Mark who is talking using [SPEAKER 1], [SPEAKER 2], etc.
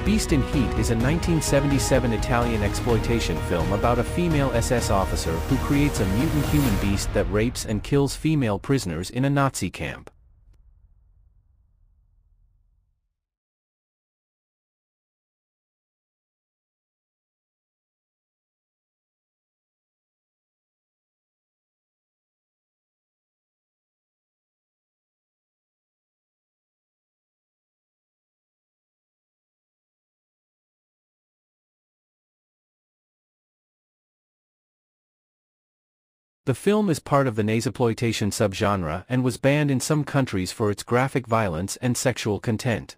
[SPEAKER 1] Beast in Heat is a 1977 Italian exploitation film about a female SS officer who creates a mutant human beast that rapes and kills female prisoners in a Nazi camp. The film is part of the Nazisploitation subgenre and was banned in some countries for its graphic violence and sexual content.